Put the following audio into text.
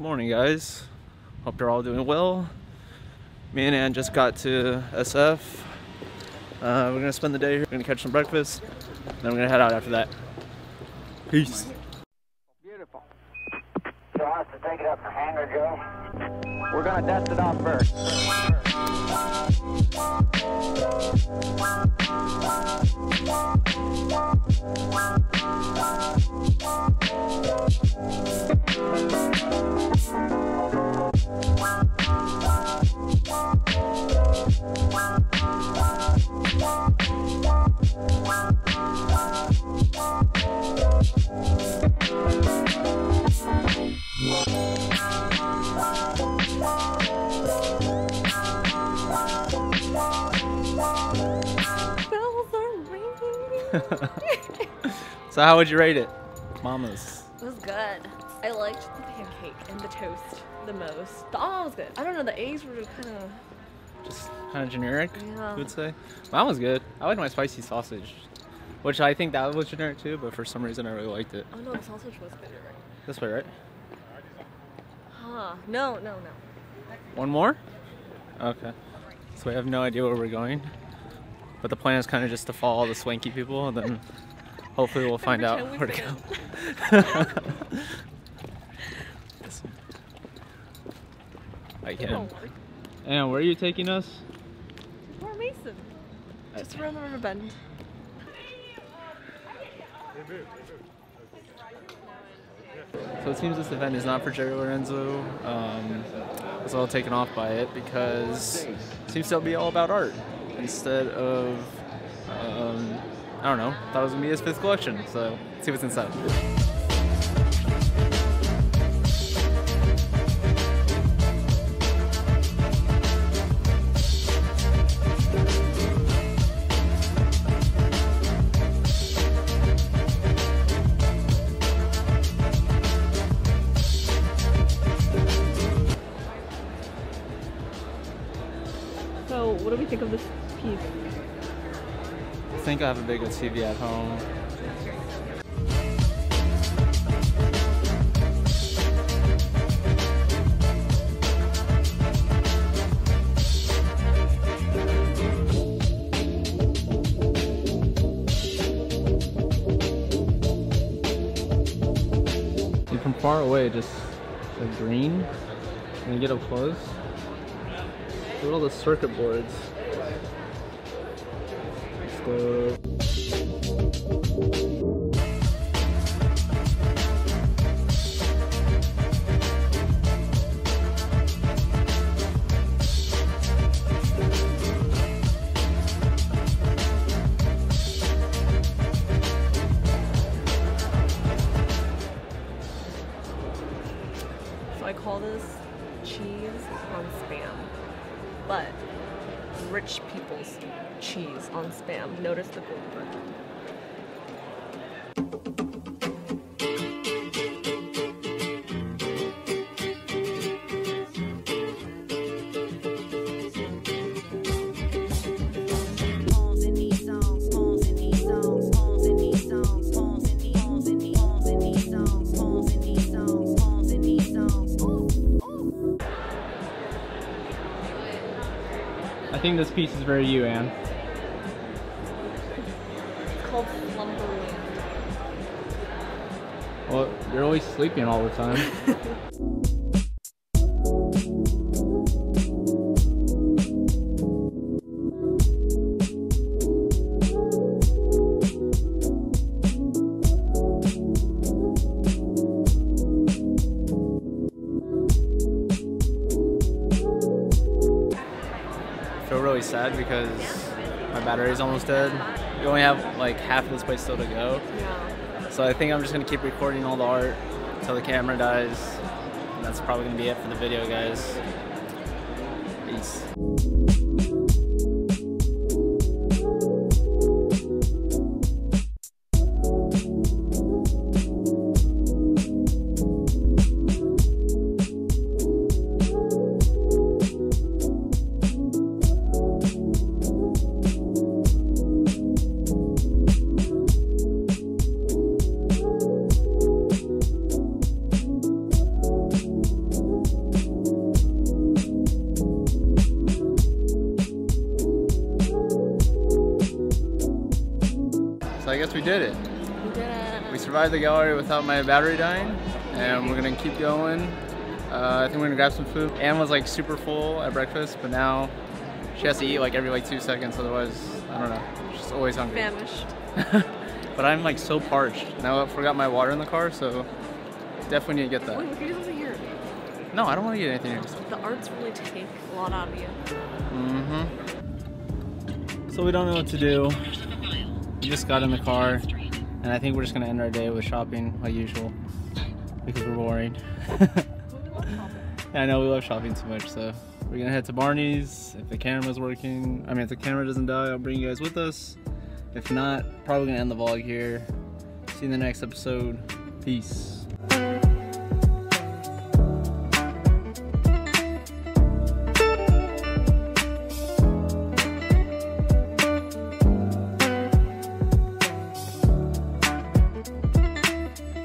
morning, guys. Hope you're all doing well. Me and Ann just got to SF. Uh, we're gonna spend the day here. We're gonna catch some breakfast. Then we're gonna head out after that. Peace. Beautiful. So I have to take it up Joe? We're gonna dust it off first. So how would you rate it, mamas? It was good. I liked the pancake and the toast the most. The all was good. I don't know. The eggs were just kind of. Just kind of generic, Yeah. you would say. Mine was good. I like my spicy sausage, which I think that was generic too, but for some reason I really liked it. Oh no, the sausage was good. Right? This way, right? Huh? No, no, no. One more? Okay. So we have no idea where we're going. But the plan is kind of just to follow the swanky people and then hopefully we'll find out we where to go. I can. And where are you taking us? Fort Mason. Just around the river bend. So it seems this event is not for Jerry Lorenzo. Um, I was all taken off by it because it seems to be all about art instead of, um, I don't know, thought it was gonna be his fifth collection. So see what's inside. So, what do we think of this piece? I think I have a bigger TV at home. From far away, just like green. When you get up close, look at all the circuit boards. So I call this cheese on spam, but rich people's cheese on spam. Notice the gold think this piece is very you, Anne. It's called Slumberland. Well, you're always sleeping all the time. feel really sad because my battery is almost dead. We only have like half of this place still to go. So I think I'm just gonna keep recording all the art until the camera dies. And that's probably gonna be it for the video, guys. Peace. We did it. We did it. We survived the gallery without my battery dying, and we're gonna keep going. Uh, I think we're gonna grab some food. Anne was like super full at breakfast, but now she has to eat like every like two seconds, otherwise, I don't know, she's always hungry. Famished. but I'm like so parched. Now I forgot my water in the car, so definitely need to get that. Wait, that. we can do something here. No, I don't want to get anything. Else. The arts really take a lot out of you. Mm-hmm. So we don't know what to do. Just got in the car, and I think we're just gonna end our day with shopping like usual because we're boring. I know we love shopping too much, so we're gonna head to Barney's. If the camera's working, I mean, if the camera doesn't die, I'll bring you guys with us. If not, probably gonna end the vlog here. See you in the next episode. Peace.